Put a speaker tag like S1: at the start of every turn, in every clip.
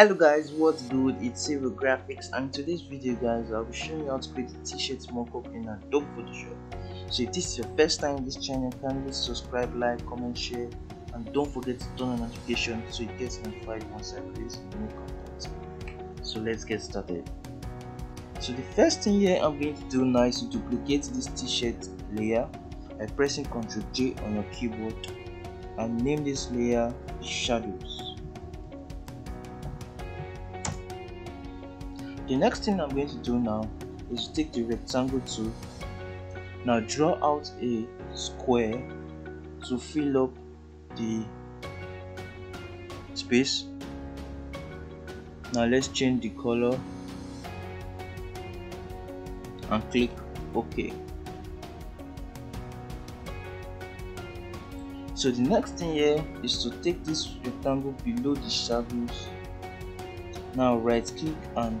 S1: hello guys what's good it's Silver Graphics and today's video guys i'll be showing you how to create a t-shirt mockup in Adobe Photoshop. So if this is your first time in this channel kindly subscribe like comment share and don't forget to turn on notification so you get notified once i release new content. So let's get started. So the first thing here i'm going to do now is to duplicate this t-shirt layer by pressing ctrl j on your keyboard and name this layer shadows the next thing i'm going to do now is to take the rectangle tool now draw out a square to fill up the space. Now let's change the color and click ok. So the next thing here is to take this rectangle below the shadows. Now right click and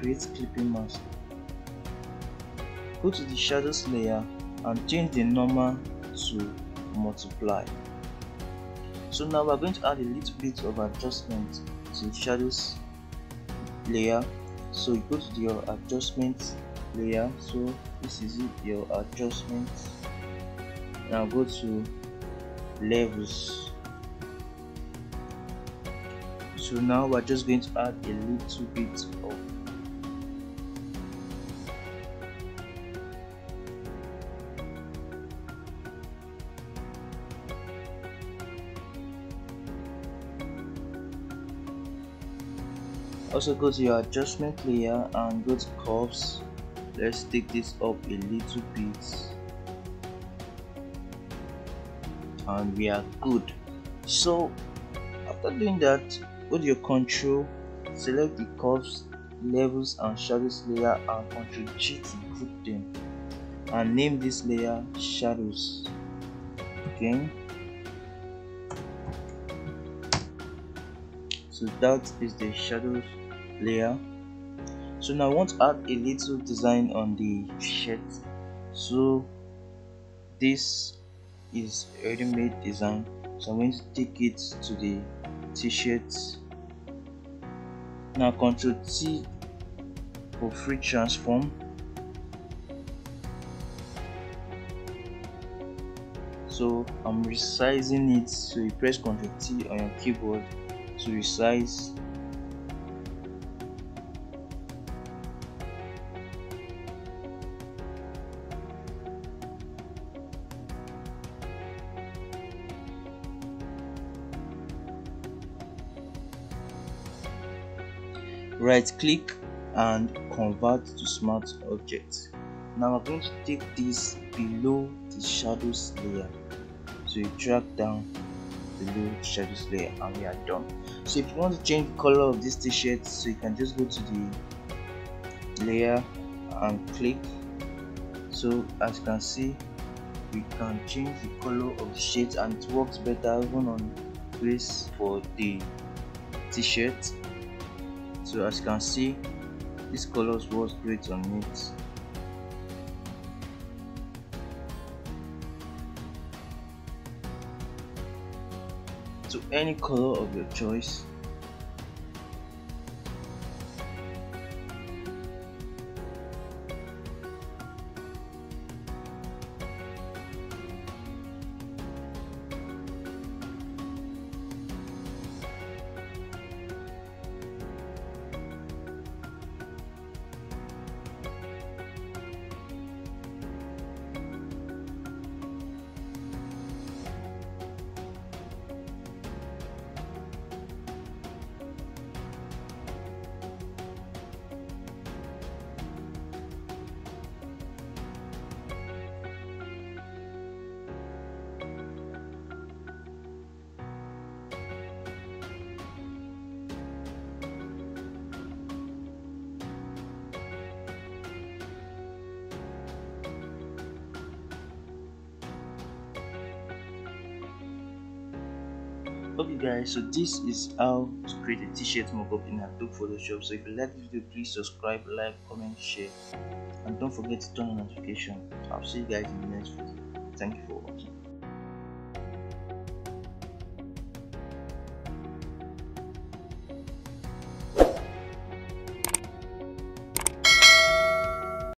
S1: create clipping mask. Go to the shadows layer and change the normal to multiply. So now we're going to add a little bit of adjustment to the shadows layer. So you go to your adjustment layer. So this is it your adjustment. Now go to levels. So now we're just going to add a little bit of also go to your adjustment layer and go to curves let's take this up a little bit. And we are good. So after doing that go to your control select the curves levels and shadows layer and control g to group them. And name this layer shadows. Okay? So that is the shadows layer. So now I want to add a little design on the shirt. So this is already made design. So I'm going to take it to the t-shirt. Now control T for free transform. So I'm resizing it. So you press Ctrl T on your keyboard to resize right click and convert to smart object. Now we're going to take this below the shadows layer. So you drag down below the shadows layer and we are done. So if you want to change the color of this t-shirt so you can just go to the layer and click. So as you can see we can change the color of the shirt and it works better even on face for the t-shirt so as you can see this colors works great on it. To any color of your choice okay guys so this is how to create a t-shirt mockup in adobe photoshop. So if you like this video please subscribe like comment share. And don't forget to turn on notification. I'll see you guys in the next video. Thank you for watching